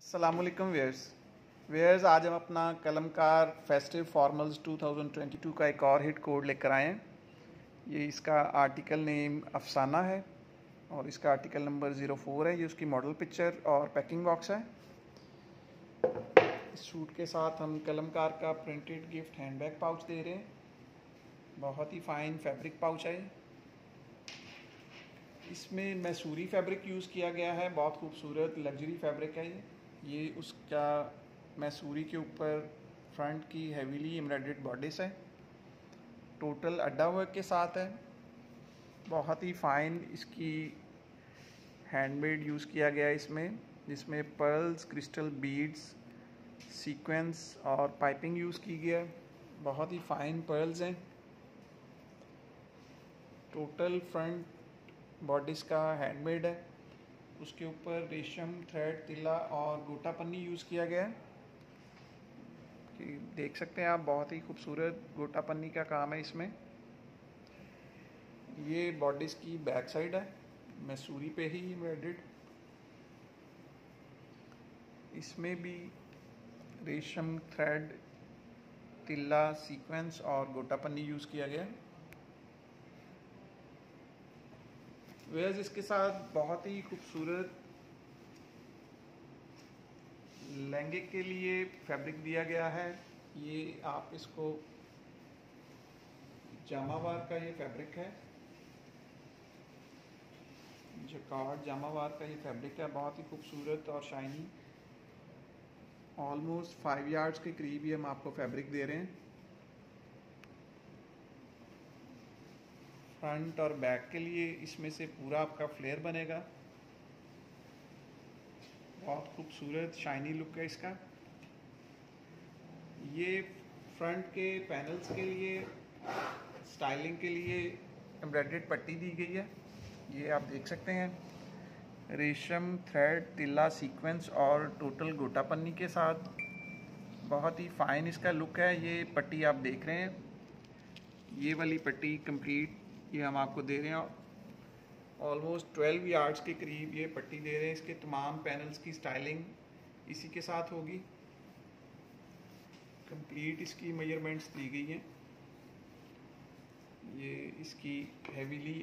Aslam wears wears आज हम अपना कलमकार फेस्टिव फॉर्मल्स 2022 का एक और हिट कोड लेकर आए हैं। ये इसका आर्टिकल नेम अफसाना है और इसका आर्टिकल नंबर ज़ीरो फोर है। ये उसकी मॉडल पिक्चर और पैकिंग बॉक्स है। इस सूट के साथ हम कलमकार का प्रिंटेड गिफ्ट हैंडबैग पाउच दे रहे हैं। बहुत ही फाइन फैब्रिक पाउच है इसमें मैसूरी फैब्रिक यूज़ किया गया है। बहुत खूबसूरत लग्जरी फैब्रिक है ये। ये उसका मैसूरी के ऊपर फ्रंट की हैवीली एम्ब्रॉयडेड बॉडीस है। टोटल अड्डा वर्क के साथ है। बहुत ही फाइन इसकी हैंडमेड यूज़ किया गया इसमें, जिसमें पर्ल्स क्रिस्टल बीड्स सीक्वेंस और पाइपिंग यूज़ की गया बहुत ही फाइन पर्ल्स हैं। टोटल फ्रंट बॉडीज़ का हैंडमेड है। उसके ऊपर रेशम, थ्रेड, तिला और गोटा पन्नी यूज़ किया गया है। कि देख सकते हैं आप, बहुत ही खूबसूरत गोटा पन्नी का काम है इसमें। ये बॉडीज़ की बैक साइड है। मैसूरी पे ही एम्ब्रॉयडेड इसमें भी रेशम, थ्रेड तिल्ला सीक्वेंस और गोटा पन्नी यूज़ किया गया है। वेयर्स इसके साथ बहुत ही खूबसूरत लहंगे के लिए फैब्रिक दिया गया है। ये आप इसको जामावार का ये फैब्रिक है। जकार्ड जामावार का ये फैब्रिक है, बहुत ही खूबसूरत और शाइनी ऑलमोस्ट फाइव यार्ड्स के करीब ही हम आपको फैब्रिक दे रहे हैं। फ्रंट और बैक के लिए इसमें से पूरा आपका फ्लेयर बनेगा। बहुत खूबसूरत शाइनी लुक है इसका। ये फ्रंट के पैनल्स के लिए स्टाइलिंग के लिए एम्ब्रॉयडेड पट्टी दी गई है। ये आप देख सकते हैं। रेशम थ्रेड तिल्ला सीक्वेंस और टोटल गोटा पन्नी के साथ। बहुत ही फाइन इसका लुक है। ये पट्टी आप देख रहे हैं। ये वाली पट्टी कंप्लीट ये हम आपको दे रहे हैं। ऑलमोस्ट 12 यार्ड्स के करीब ये पट्टी दे रहे हैं। इसके तमाम पैनल्स की स्टाइलिंग इसी के साथ होगी। कंप्लीट इसकी मेजरमेंट्स दी गई हैं। ये इसकी हैवीली